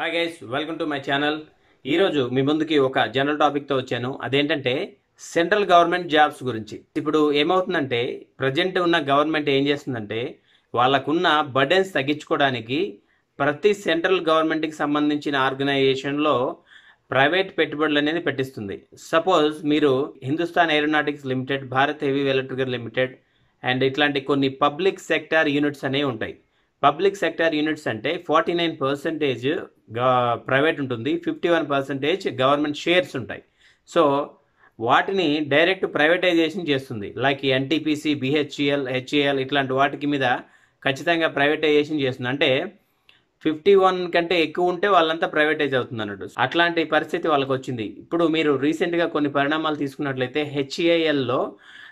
Hi guys welcome to my channel ఈరోజు మీ ముందుకి ఒక జనరల్ టాపిక్తో వచ్చాను. అదేంటంటే సెంట్రల్ గవర్నమెంట్ జాబ్స్ గురించి. ఇప్పుడు ఏమవుతుందంటే ప్రజెంట్ ఉన్న గవర్నమెంట్ ఏం చేస్తుందంటే వాళ్ళకున్న బర్డెన్స్ తగ్గించుకోవడానికి ప్రతి సెంట్రల్ గవర్నమెంట్కి సంబంధించిన ఆర్గనైజేషన్లో ప్రైవేట్ పెట్టుబడులు అనేది పెట్టిస్తుంది. సపోజ్ మీరు Hindustan Aeronautics Limited Bharat Heavy Electrical Limited and ఇట్లాంటి కొన్ని పబ్లిక్ సెక్టార్ యూనిట్స్ అనేవి ఉంటాయి. పబ్లిక్ సెక్టార్ యూనిట్స్ అంటే ఫార్టీ నైన్ పర్సెంటేజ్ ప్రైవేట్ ఉంటుంది fifty one percentage government shares ఉంటాయి. సో వాటిని డైరెక్ట్ ప్రైవేటైజేషన్ చేస్తుంది. లైక్ ఎన్టీపీసీ బిహెచ్ఈఎల్ హెచ్ఏఎల్ ఇట్లాంటి వాటికి మీద ఖచ్చితంగా ప్రైవేటైజేషన్ చేస్తుంది. అంటే ఫిఫ్టీ వన్ కంటే ఎక్కువ ఉంటే వాళ్ళంతా ప్రైవేటైజ్ అవుతుంది అన్నట్టు. అట్లాంటి పరిస్థితి వాళ్ళకి వచ్చింది ఇప్పుడు మీరు రీసెంట్గా కొన్ని పరిణామాలు తీసుకున్నట్లయితే హెచ్ఏఎల్లో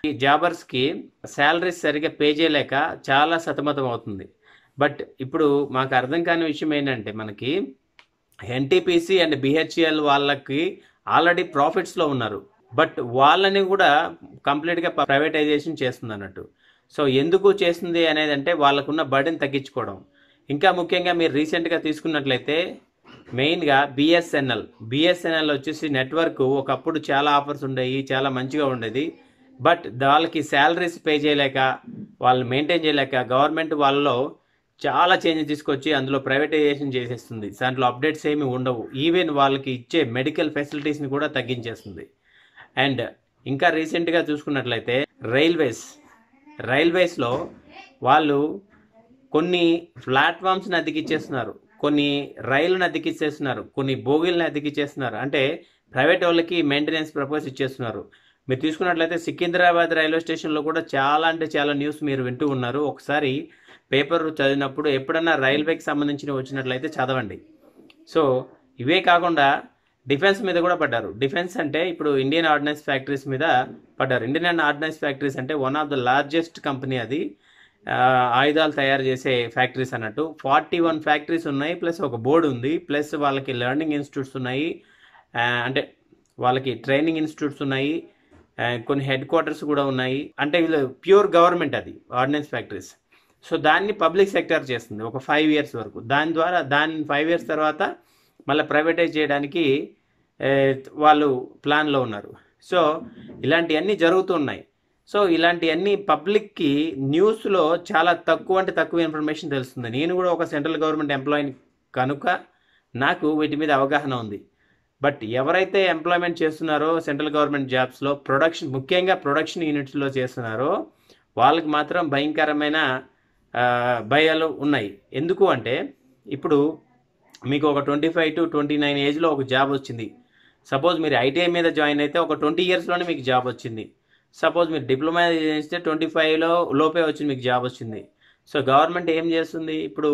ఈ జాబర్స్కి శాలరీస్ సరిగ్గా పే చేయలేక చాలా సతమతం అవుతుంది బట్ ఇప్పుడు మాకు అర్థం కాని విషయం ఏంటంటే మనకి ఎన్టీపీసీ అండ్ బిహెచ్ఎల్ వాళ్ళకి ఆల్రెడీ ప్రాఫిట్స్లో ఉన్నారు. బట్ వాళ్ళని కూడా కంప్లీట్గా ప్రైవేటైజేషన్ చేస్తుంది అన్నట్టు. సో ఎందుకు చేస్తుంది అనేది అంటే వాళ్ళకున్న బర్డెన్ తగ్గించుకోవడం. ఇంకా ముఖ్యంగా మీరు రీసెంట్గా తీసుకున్నట్లయితే మెయిన్గా బిఎస్ఎన్ఎల్. బిఎస్ఎన్ఎల్ వచ్చేసి నెట్వర్క్ ఒకప్పుడు చాలా ఆఫర్స్ ఉండేవి చాలా మంచిగా ఉండేది. బట్ వాళ్ళకి శాలరీస్ పే చేయలేక వాళ్ళు మెయింటైన్ చేయలేక గవర్నమెంట్ వాళ్ళలో చాలా చేంజెస్ తీసుకొచ్చి అందులో ప్రైవేటైజేషన్ చేసేస్తుంది. దాంట్లో అప్డేట్స్ ఏమి ఉండవు. ఈవెన్ వాళ్ళకి ఇచ్చే మెడికల్ ఫెసిలిటీస్ని కూడా తగ్గించేస్తుంది. అండ్ ఇంకా రీసెంట్గా చూసుకున్నట్లయితే రైల్వేస్ రైల్వేస్లో వాళ్ళు కొన్ని ప్లాట్ఫామ్స్ని అతికిచ్చేస్తున్నారు కొన్ని రైళ్ళని అతికిచ్చేస్తున్నారు కొన్ని బోగిల్ని అతికిచ్చేస్తున్నారు అంటే ప్రైవేట్ వాళ్ళకి మెయింటెనెన్స్ ప్రపోజ్ ఇచ్చేస్తున్నారు. మీరు తీసుకున్నట్లయితే సికింద్రాబాద్ రైల్వే స్టేషన్లో కూడా చాలా అంటే చాలా న్యూస్ మీరు వింటూ ఉన్నారు. ఒకసారి పేపర్ చదివినప్పుడు ఎప్పుడన్నా రైల్వేకి సంబంధించిన వచ్చినట్లయితే చదవండి. సో ఇవే కాకుండా డిఫెన్స్ మీద కూడా పడ్డారు. డిఫెన్స్ అంటే ఇప్పుడు ఇండియన్ ఆర్డినెన్స్ ఫ్యాక్టరీస్ మీద పడ్డారు. ఇండియన్ ఆర్డినెన్స్ ఫ్యాక్టరీస్ అంటే one of the largest company అది. ఆయుధాలు తయారు చేసే ఫ్యాక్టరీస్ అన్నట్టు. ఫార్టీ వన్ ఫ్యాక్టరీస్ ఉన్నాయి ప్లస్ ఒక బోర్డు ఉంది. ప్లస్ వాళ్ళకి లెర్నింగ్ ఇన్స్టిట్యూట్స్ ఉన్నాయి. అంటే వాళ్ళకి ట్రైనింగ్ ఇన్స్టిట్యూట్స్ ఉన్నాయి. కొన్ని హెడ్ క్వార్టర్స్ కూడా ఉన్నాయి. అంటే వీళ్ళు ప్యూర్ గవర్నమెంట్ అది ఆర్డినెన్స్ ఫ్యాక్టరీస్ సో దాన్ని పబ్లిక్ సెక్టర్ చేస్తుంది ఒక ఫైవ్ ఇయర్స్ వరకు. దాని ద్వారా దాని ఫైవ్ ఇయర్స్ తర్వాత మళ్ళీ ప్రైవేటైజ్ చేయడానికి వాళ్ళు ప్లాన్లో ఉన్నారు. సో ఇలాంటివన్నీ జరుగుతున్నాయి సో ఇలాంటివన్నీ పబ్లిక్కి న్యూస్లో చాలా తక్కువ అంటే తక్కువ ఇన్ఫర్మేషన్ తెలుస్తుంది. నేను కూడా ఒక సెంట్రల్ గవర్నమెంట్ ఎంప్లాయీని కనుక నాకు వీటి మీద అవగాహన ఉంది. బట్ ఎవరైతే ఎంప్లాయ్మెంట్ చేస్తున్నారో సెంట్రల్ గవర్నమెంట్ జాబ్స్లో ప్రొడక్షన్ ముఖ్యంగా ప్రొడక్షన్ యూనిట్స్లో చేస్తున్నారో వాళ్ళకి మాత్రం భయంకరమైన భయాలు ఉన్నాయి. ఎందుకు అంటే ఇప్పుడు మీకు ఒక twenty five to twenty nine ఏజ్లో ఒక జాబ్ వచ్చింది. సపోజ్ మీరు ఐటీఐ మీద జాయిన్ అయితే ఒక ట్వంటీ ఇయర్స్లోనే మీకు జాబ్ వచ్చింది. సపోజ్ మీరు డిప్లొమా చేస్తే ట్వంటీ ఫైవ్లో లోపే వచ్చింది మీకు జాబ్ వచ్చింది. సో గవర్నమెంట్ ఏం చేస్తుంది? ఇప్పుడు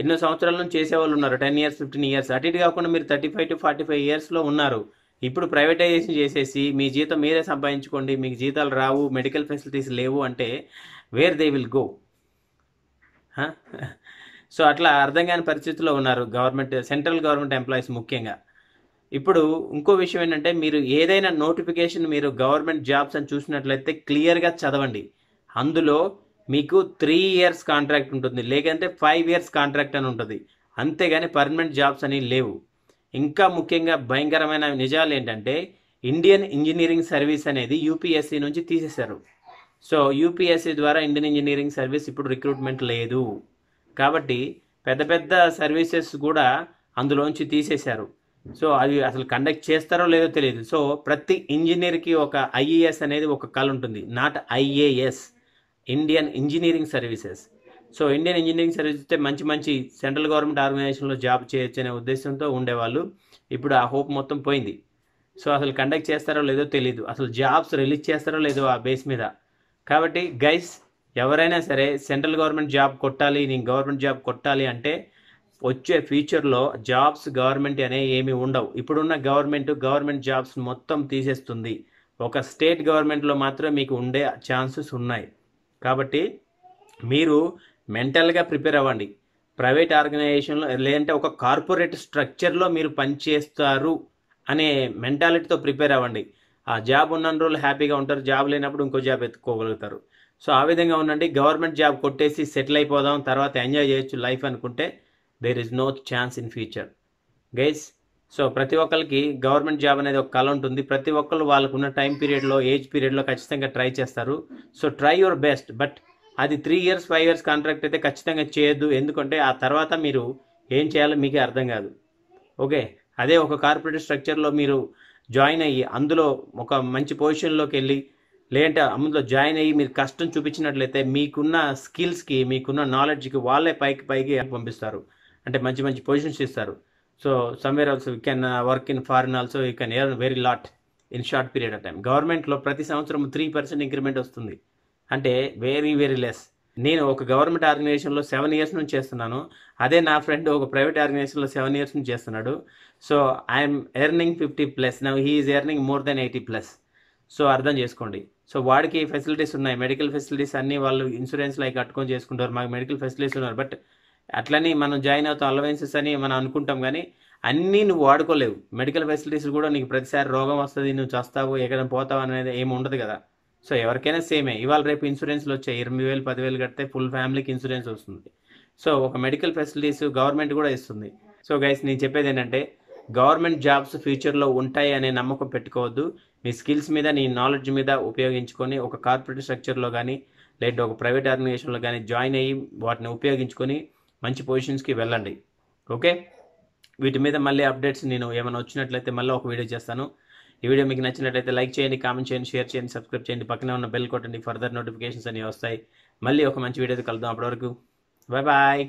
ఎన్నో సంవత్సరాల నుంచి చేసేవాళ్ళు ఉన్నారు. టెన్ ఇయర్స్ ఫిఫ్టీన్ ఇయర్స్ అటు ఇటు కాకుండా మీరు thirty five to forty five ఇయర్స్లో ఉన్నారు. ఇప్పుడు ప్రైవేటైజేషన్ చేసేసి మీ జీతం మీరే సంపాదించుకోండి మీకు జీతాలు రావు మెడికల్ ఫెసిలిటీస్ లేవు అంటే where they will go so అట్లా అర్థం కాని పరిస్థితిలో ఉన్నారు గవర్నమెంట్ సెంట్రల్ గవర్నమెంట్ ఎంప్లాయీస్ ముఖ్యంగా. ఇప్పుడు ఇంకో విషయం ఏంటంటే మీరు ఏదైనా నోటిఫికేషన్ మీరు గవర్నమెంట్ జాబ్స్ అని చూసినట్లయితే క్లియర్గా చదవండి. అందులో మీకు త్రీ ఇయర్స్ కాంట్రాక్ట్ ఉంటుంది లేకంటే ఫైవ్ ఇయర్స్ కాంట్రాక్ట్ అని ఉంటుంది. అంతేగాని పర్మనెంట్ జాబ్స్ అని లేవు. ఇంకా ముఖ్యంగా భయంకరమైన నిజాలు ఏంటంటే ఇండియన్ ఇంజనీరింగ్ సర్వీస్ అనేది యూపీఎస్సీ నుంచి తీసేశారు. సో యూపీఎస్సీ ద్వారా ఇండియన్ ఇంజనీరింగ్ సర్వీస్ ఇప్పుడు రిక్రూట్మెంట్ లేదు. కాబట్టి పెద్ద పెద్ద సర్వీసెస్ కూడా అందులోంచి తీసేశారు. సో అవి అసలు కండక్ట్ చేస్తారో లేదో తెలియదు సో ప్రతి ఇంజనీర్కి ఒక ఐఏఎస్ అనేది ఒక కళ ఉంటుంది. Not IAS Indian engineering services so Indian engineering service మంచి మంచి సెంట్రల్ గవర్నమెంట్ ఆర్గనైజేషన్లో జాబ్ చేయొచ్చు అనే ఉద్దేశంతో ఉండేవాళ్ళు. ఇప్పుడు ఆ హోప్ మొత్తం పోయింది. సో అసలు కండక్ట్ చేస్తారో లేదో తెలియదు అసలు జాబ్స్ రిలీజ్ చేస్తారో లేదో ఆ బేస్ మీద. కాబట్టి గైస్ ఎవరైనా సరే సెంట్రల్ గవర్నమెంట్ జాబ్ కొట్టాలి నేను గవర్నమెంట్ జాబ్ కొట్టాలి అంటే వచ్చే ఫ్యూచర్లో జాబ్స్ గవర్నమెంట్ అనే ఏమి ఉండవు. ఇప్పుడున్న గవర్నమెంట్ గవర్నమెంట్ జాబ్స్ మొత్తం తీసేస్తుంది. ఒక స్టేట్ గవర్నమెంట్లో మాత్రం మీకు ఉండే ఛాన్సెస్ ఉన్నాయి. కాబట్టి మీరు మెంటల్గా ప్రిపేర్ అవ్వండి. ప్రైవేట్ ఆర్గనైజేషన్లో లేదంటే ఒక కార్పొరేట్ స్ట్రక్చర్లో మీరు పనిచేస్తారు అనే మెంటాలిటీతో ప్రిపేర్ అవ్వండి. ఆ జాబ్ ఉన్న రోజులు హ్యాపీగా ఉంటారు. జాబ్ లేనప్పుడు ఇంకో జాబ్ ఎత్తుకోగలుగుతారు. సో ఆ విధంగా ఉండండి. గవర్నమెంట్ జాబ్ కొట్టేసి సెటిల్ అయిపోదాం. తర్వాత ఎంజాయ్ చేయొచ్చు లైఫ్ అనుకుంటే there is no chance in future guys so ప్రతి ఒక్కరికి గవర్నమెంట్ జాబ్ అనేది ఒక కళ ఉంటుంది. ప్రతి ఒక్కరు వాళ్ళకున్న టైం పీరియడ్లో ఏజ్ పీరియడ్లో ఖచ్చితంగా ట్రై చేస్తారు. So try your best but అది three years five years contract అయితే ఖచ్చితంగా చేయొద్దు. ఎందుకంటే ఆ తర్వాత మీరు ఏం చేయాలో మీకే అర్థం కాదు. ఓకే? అదే ఒక కార్పొరేట్ స్ట్రక్చర్లో మీరు జాయిన్ అయ్యి అందులో ఒక మంచి పొజిషన్లోకి వెళ్ళి లేదంటే అందులో జాయిన్ అయ్యి మీరు కష్టం చూపించినట్లయితే మీకున్న స్కిల్స్కి మీకున్న నాలెడ్జ్కి వాళ్ళే పైకి పైకి పంపిస్తారు. అంటే మంచి మంచి పొజిషన్స్ ఇస్తారు. So somewhere also you can work in foreign also you can earn very lot in short period of time గవర్నమెంట్లో ప్రతి సంవత్సరం త్రీ పర్సెంట్ ఇంక్రిమెంట్ వస్తుంది. అంటే వెరీ వెరీ లెస్ నేను ఒక గవర్నమెంట్ ఆర్గనైజేషన్లో సెవెన్ ఇయర్స్ నుంచి చేస్తున్నాను. అదే నా ఫ్రెండ్ ఒక ప్రైవేట్ ఆర్గనైజేషన్లో సెవెన్ ఇయర్స్ నుంచి చేస్తున్నాడు. So I'm earning fifty plus now he's earning more than eighty plus so అర్థం చేసుకోండి. సో వాడికి ఫెసిలిటీస్ ఉన్నాయి. మెడికల్ ఫెసిలిటీస్ అన్నీ వాళ్ళు ఇన్సూరెన్స్ లైక్ కట్టుకొని చేసుకుంటారు. మాకు మెడికల్ ఫెసిలిటీస్ ఉన్నారు. బట్ అట్లని మనం జాయిన్ అవుతాం అలవెన్సెస్ అని మనం అనుకుంటాం కానీ అన్నీ నువ్వు వాడుకోలేవు. మెడికల్ ఫెసిలిటీస్ కూడా నీకు ప్రతిసారి రోగం వస్తుంది నువ్వు చస్తావు ఎక్కడైనా పోతావు అనేది ఏమి ఉండదు కదా. సో ఎవరికైనా సేమే. ఇవాళ రేపు ఇన్సూరెన్స్లు వచ్చాయి. ఇరవై వేలు పదివేలు కడితే ఫుల్ ఫ్యామిలీకి ఇన్సూరెన్స్ వస్తుంది. సో ఒక మెడికల్ ఫెసిలిటీస్ గవర్నమెంట్ కూడా ఇస్తుంది. సో గైస్ నేను చెప్పేది ఏంటంటే గవర్నమెంట్ జాబ్స్ ఫ్యూచర్లో ఉంటాయి అనే నమ్మకం పెట్టుకోవద్దు. మీ స్కిల్స్ మీద నీ నాలెడ్జ్ మీద ఉపయోగించుకొని ఒక కార్పొరేట్ స్ట్రక్చర్లో కానీ లేదా ఒక ప్రైవేట్ ఆర్గనైజేషన్లో కానీ జాయిన్ అయ్యి వాటిని ఉపయోగించుకొని మంచి పొజిషన్స్కి వెళ్ళండి. ఓకే వీటి మీద మళ్ళీ అప్డేట్స్ నేను ఏమైనా వచ్చినట్లయితే మళ్ళీ ఒక వీడియో చేస్తాను. ఈ వీడియో మీకు నచ్చినట్లయితే లైక్ చేయండి కామెంట్ చేయండి షేర్ చేయండి సబ్స్క్రైబ్ చేయండి. పక్కనే ఉన్న బెల్ కొట్టండి. ఫర్దర్ నోటిఫికేషన్స్ అనేవి వస్తాయి. మళ్ళీ ఒక మంచి వీడియోతో కలుద్దాం. అప్పటివరకు బాయ్ బాయ్